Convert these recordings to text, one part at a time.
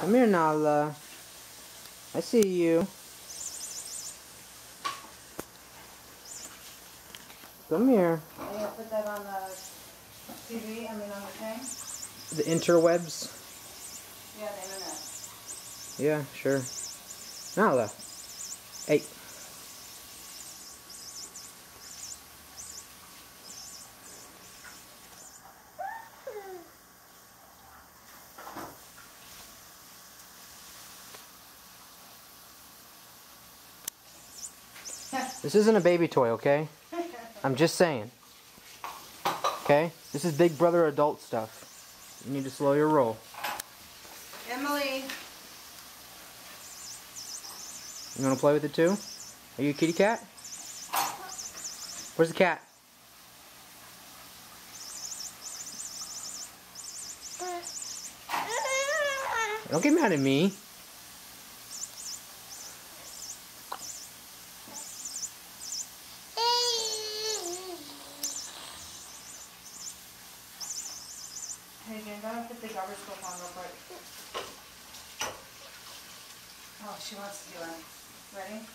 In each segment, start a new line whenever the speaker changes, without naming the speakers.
Come here, Nala. I see you. Come here.
Are you gonna put that on the TV, I mean on the thing?
The interwebs.
Yeah, the internet.
Yeah, sure. Nala. Hey. This isn't a baby toy, okay? I'm just saying. Okay? This is big brother adult stuff. You need to slow your roll.
Emily,
You want to play with it too? Are you a kitty cat? Where's the cat? Don't get mad at me.
hey Jane, gotta put the garbage stuff on real quick. Oh, she wants to do it. Ready?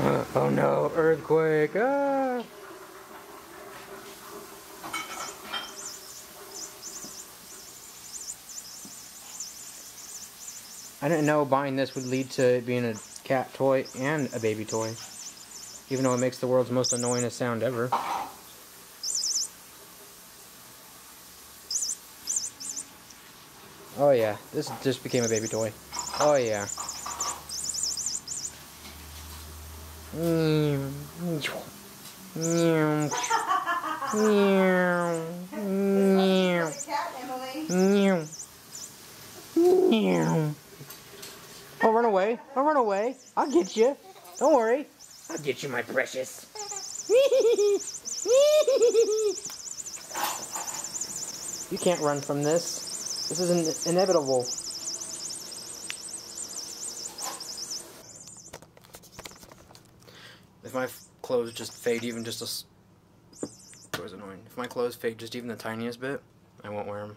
Uh, oh no, earthquake. Ah. I didn't know buying this would lead to it being a cat toy and a baby toy. Even though it makes the world's most annoyingest sound ever. Oh yeah, this just became a baby toy. Oh yeah. Meow. Meow. Meow. Meow.
Is it a cat, Emily?
Meow. Meow. Don't run away. Don't run away. I'll get you. Don't worry. I'll get you, my precious. you can't run from this. This is in- inevitable. If my f- clothes just fade even just a. S- it was annoying. If my clothes fade just even the tiniest bit, I won't wear them.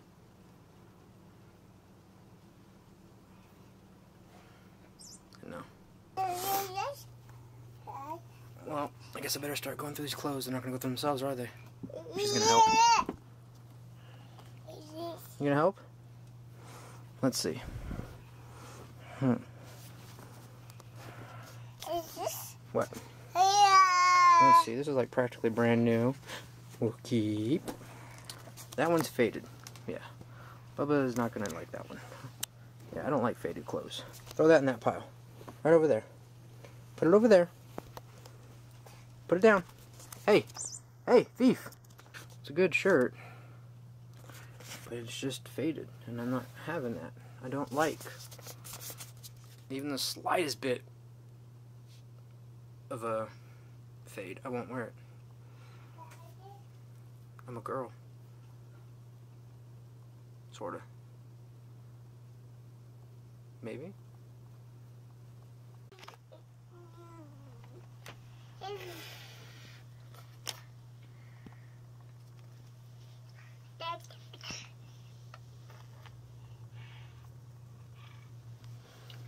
No. Well, I guess I better start going through these clothes. They're not gonna go through themselves, are they? She's gonna help. You gonna help? Let's see. Hmm. What? Let's see. This is like practically brand new. We'll keep. That one's faded. Yeah. Bubba is not gonna like that one. Yeah, I don't like faded clothes. Throw that in that pile. Right over there. Put it over there. Put it down. Hey. Hey, thief. It's a good shirt. But it's just faded, and I'm not having that. I don't like even the slightest bit of a fade. I won't wear it. I'm a girl. Sorta. Maybe?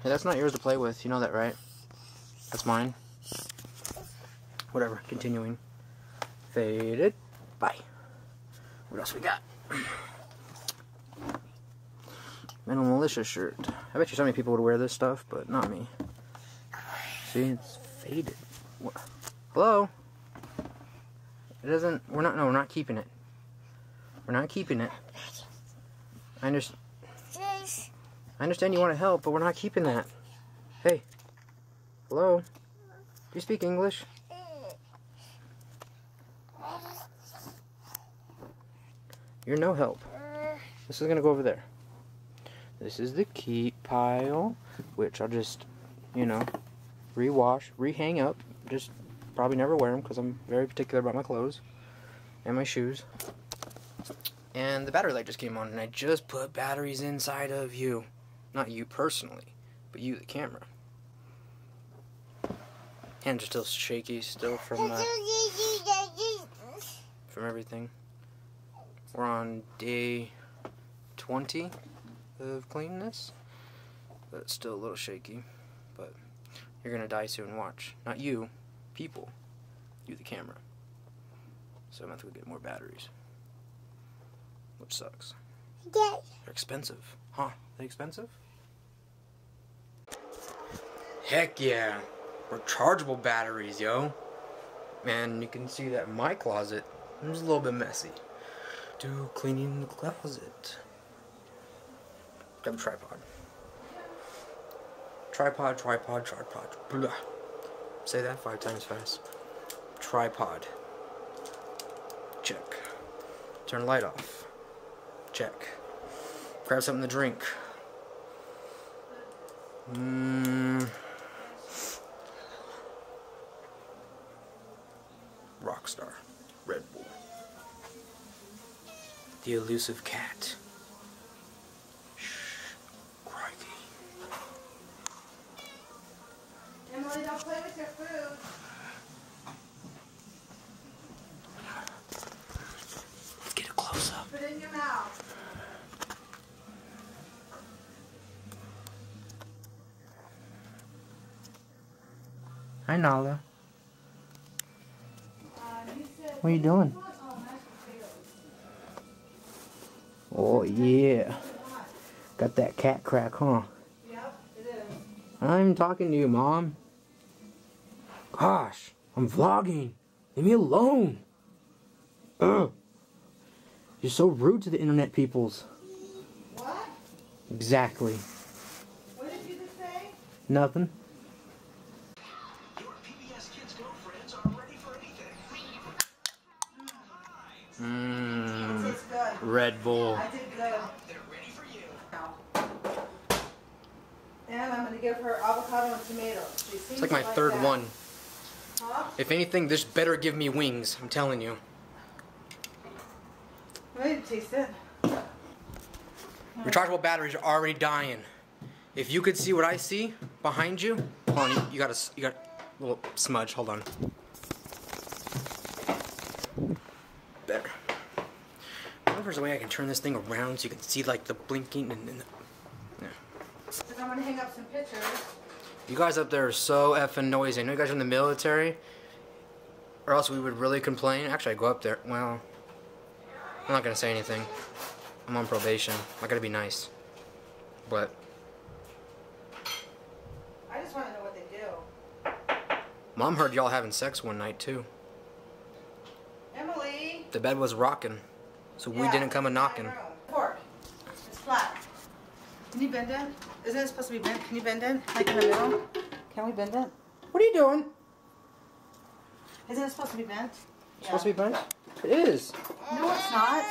Hey, that's not yours to play with. You know that, right? That's mine. Whatever. Continuing. Faded. Bye. What else we got? Metal Mulisha shirt. I bet you so many people would wear this stuff, but not me. See, it's faded. What? Hello? It doesn't. We're not. No, we're not keeping it. We're not keeping it. I understand. I understand you want to help, but we're not keeping that. Hey. Hello? Do you speak English? You're no help. This is going to go over there. This is the keep pile, which I'll just, you know, rewash, rehang up. Just probably never wear them because I'm very particular about my clothes and my shoes. And the battery light just came on, and I just put batteries inside of you. Not you personally, but you, the camera. Hands are still shaky, still from uh, from everything. We're on day 20 of cleanness. But it's still a little shaky. But you're gonna die soon, watch. Not you, people. You the camera. So I'm gonna have to get more batteries. Which sucks.
Yes.
They're expensive. Huh? They expensive? Heck yeah. Rechargeable batteries, yo. Man, you can see that in my closet is a little bit messy. Do cleaning the closet. Grab a tripod. Tripod, tripod, tripod. Blah. Say that five times fast. Tripod. Check. Turn the light off. Check. Grab something to drink. Mmm. Rockstar. Red. The elusive cat. Shh. Crikey.
Emily, don't play with your food.
Let's get a close up.
Put it in your mouth.
Hi, Nala.
Uh,
What are you doing?
Oh,
yeah. Got that cat crack, huh?
Yep, it is.
I'm talking to you, Mom. Gosh, I'm vlogging. Leave me alone. Ugh. You're so rude to the internet peoples.
What?
Exactly.
What did you just say?
Nothing. Red Bull.
I did good.
They're ready for you.
And I'm gonna give her avocado and tomatoes. She
It's
seems
like my
to
third
that.
one.
Huh?
If anything, this better give me wings. I'm telling you.
I need to taste it?
Rechargeable batteries are already dying. If you could see what I see behind you, hold on, you, got a, you got a little smudge. Hold on. Better. I wonder if there's a way I can turn this thing around so you can see like the blinking and, and the, yeah.
Because I'm gonna hang up some pictures.
You guys up there are so effing noisy. I know you guys are in the military, or else we would really complain. Actually, I go up there. Well, I'm not gonna say anything. I'm on probation. I gotta be nice. But
I just want to know what they do.
mom heard y'all having sex one night too.
Emily.
The bed was rocking, so we didn't come a knocking.
room. Fork. It's flat. Can you bend it? Isn't it supposed to be bent? Can you bend it? Like in the middle? Can we bend it?
What are you doing?
Isn't it supposed to be bent?
it's Supposed to be bent? It is.
No, it's not.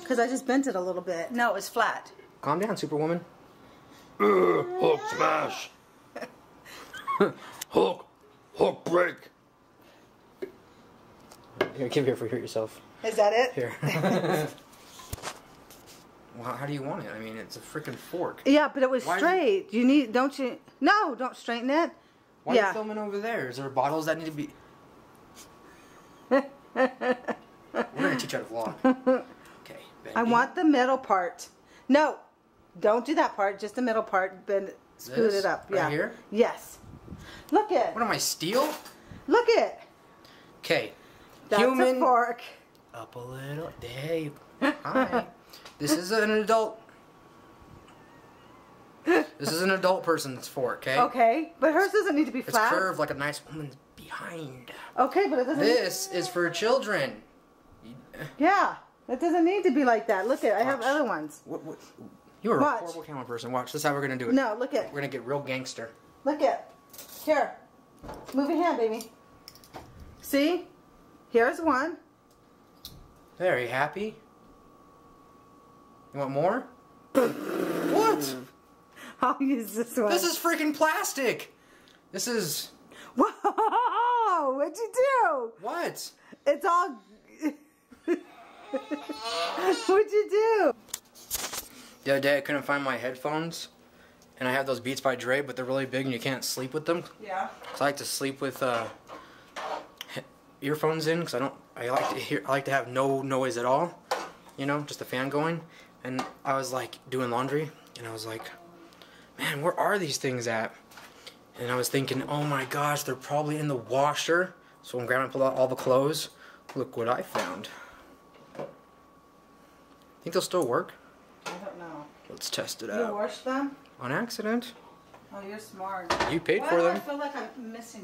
Because I just bent it a little bit. No, it's flat.
Calm down, Superwoman. Ugh, Hulk smash. Hulk, Hulk break. Here, give here for hear yourself.
Is that it?
Here. well, how do you want it? I mean, it's a freaking fork.
Yeah, but it was
Why
straight. You need, don't you? No, don't straighten it.
Why are you filming over there? Is there bottles that need to be? We're gonna teach you how to vlog. Okay.
I want the middle part. No, don't do that part. Just the middle part. Bend, scoot it up.
Right
yeah.
here?
Yes. Look it.
What am I steel?
Look it.
Okay.
That's
Human
a fork.
up a little. You. Hi. this is an adult. This is an adult person's fork. Okay.
Okay, but hers doesn't need to be flat.
It's curved like a nice woman's behind.
Okay, but it doesn't.
This is for children.
Yeah, it doesn't need to be like that. Look at. I have other ones.
What, what, you are
Watch.
a horrible camera person. Watch. This is how we're gonna do it.
No, look at.
We're gonna get real gangster.
Look at. Here. Move your hand, baby. See? Here's one.
Very happy? You want more? what?
I'll use this one.
This is freaking plastic. This is
Whoa! What'd you do?
what?
It's all. What'd you do?
The other day I couldn't find my headphones, and I have those Beats by Dre, but they're really big and you can't sleep with them.
Yeah.
So I like to sleep with uh, earphones in because I don't. I like to hear. I like to have no noise at all. You know, just the fan going. and I was like doing laundry, and I was like, man, where are these things at? And I was thinking, oh my gosh, they're probably in the washer. So when Grandma pulled out all the clothes, look what I found. Think they'll still work?
I don't know.
Let's test it
You
out.
wash them?
On accident.
Oh, you're smart.
You paid
Why
for
do I feel like I'm missing